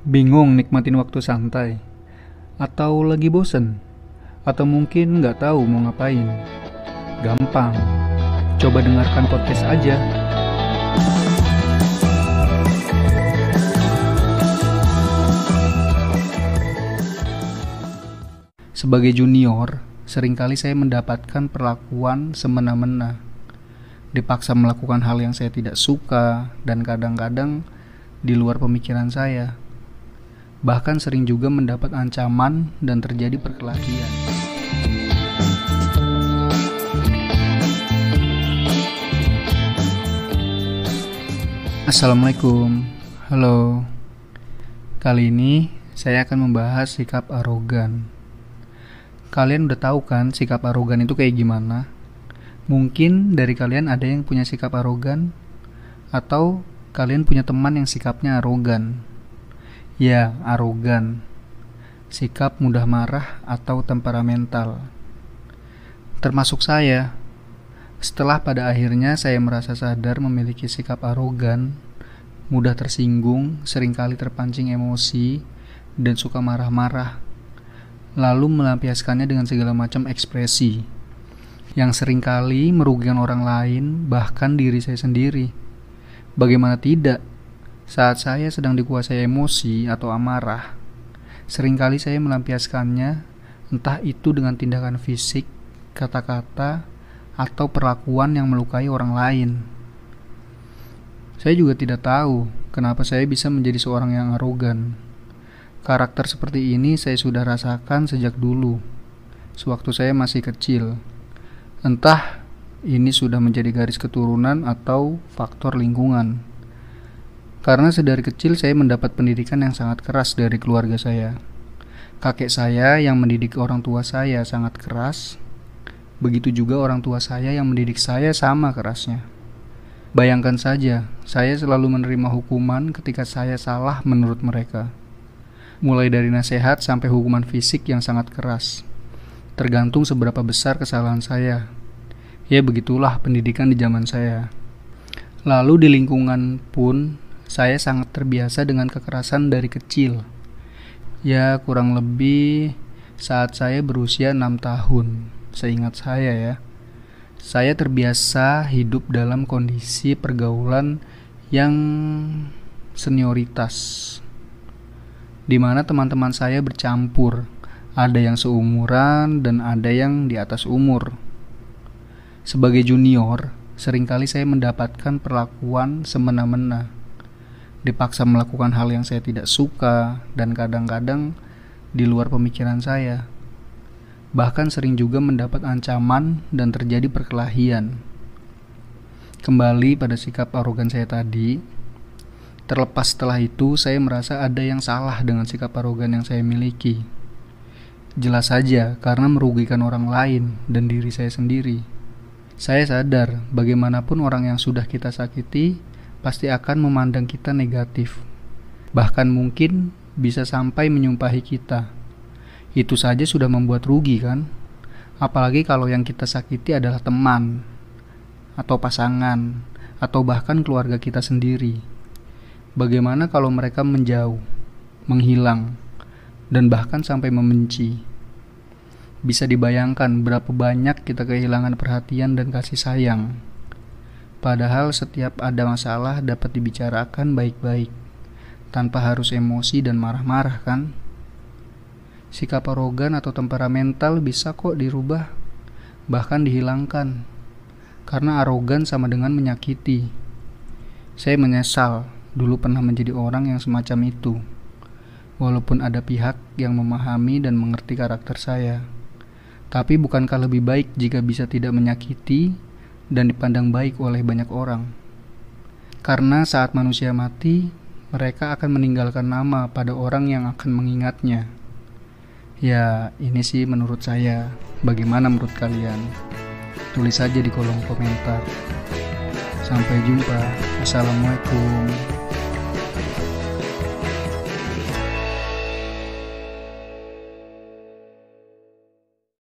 Bingung nikmatin waktu santai? Atau lagi bosen? Atau mungkin nggak tahu mau ngapain? Gampang, coba dengarkan podcast aja. Sebagai junior, sering kali saya mendapatkan perlakuan semena-mena. Dipaksa melakukan hal yang saya tidak suka dan kadang-kadang di luar pemikiran saya. Bahkan sering juga mendapat ancaman dan terjadi perkelahian. Assalamualaikum, halo. Kali ini saya akan membahas sikap arogan. Kalian udah tahu kan sikap arogan itu kayak gimana? Mungkin dari kalian ada yang punya sikap arogan atau kalian punya teman yang sikapnya arogan. Ya, arogan. Sikap mudah marah atau temperamental. Termasuk saya. Setelah pada akhirnya saya merasa sadar memiliki sikap arogan, mudah tersinggung, sering kali terpancing emosi, dan suka marah-marah lalu melampiaskannya dengan segala macam ekspresi yang sering kali merugikan orang lain, bahkan diri saya sendiri. Bagaimana tidak, saat saya sedang dikuasai emosi atau amarah, sering kali saya melampiaskannya, entah itu dengan tindakan fisik, kata-kata, atau perlakuan yang melukai orang lain. Saya juga tidak tahu kenapa saya bisa menjadi seorang yang arogan. Karakter seperti ini saya sudah rasakan sejak dulu, sewaktu saya masih kecil. Entah ini sudah menjadi garis keturunan atau faktor lingkungan. Karena sedari kecil saya mendapat pendidikan yang sangat keras dari keluarga saya. Kakek saya yang mendidik orang tua saya sangat keras. Begitu juga orang tua saya yang mendidik saya sama kerasnya. Bayangkan saja, saya selalu menerima hukuman ketika saya salah menurut mereka mulai dari nasihat sampai hukuman fisik yang sangat keras. Tergantung seberapa besar kesalahan saya. Ya begitulah pendidikan di zaman saya. Lalu di lingkungan pun saya sangat terbiasa dengan kekerasan dari kecil. Ya kurang lebih saat saya berusia 6 tahun, seingat saya ya. Saya terbiasa hidup dalam kondisi pergaulan yang senioritas di mana teman-teman saya bercampur. Ada yang seumuran dan ada yang di atas umur. Sebagai junior, sering kali saya mendapatkan perlakuan semena-mena. Dipaksa melakukan hal yang saya tidak suka dan kadang-kadang di luar pemikiran saya. Bahkan sering juga mendapat ancaman dan terjadi perkelahian. Kembali pada sikap arogan saya tadi, Terlepas setelah itu, saya merasa ada yang salah dengan sikap arogan yang saya miliki. Jelas saja, karena merugikan orang lain dan diri saya sendiri. Saya sadar, bagaimanapun orang yang sudah kita sakiti pasti akan memandang kita negatif, bahkan mungkin bisa sampai menyumpahi kita. Itu saja sudah membuat rugi, kan? Apalagi kalau yang kita sakiti adalah teman, atau pasangan, atau bahkan keluarga kita sendiri. Bagaimana kalau mereka menjauh, menghilang, dan bahkan sampai membenci? Bisa dibayangkan berapa banyak kita kehilangan perhatian dan kasih sayang. Padahal setiap ada masalah dapat dibicarakan baik-baik, tanpa harus emosi dan marah-marah kan? Sikap arogan atau temperamental bisa kok dirubah, bahkan dihilangkan. Karena arogan sama dengan menyakiti. Saya menyesal dulu pernah menjadi orang yang semacam itu. Walaupun ada pihak yang memahami dan mengerti karakter saya. Tapi bukankah lebih baik jika bisa tidak menyakiti dan dipandang baik oleh banyak orang? Karena saat manusia mati, mereka akan meninggalkan nama pada orang yang akan mengingatnya. Ya, ini sih menurut saya. Bagaimana menurut kalian? Tulis saja di kolom komentar. Sampai jumpa. Assalamualaikum.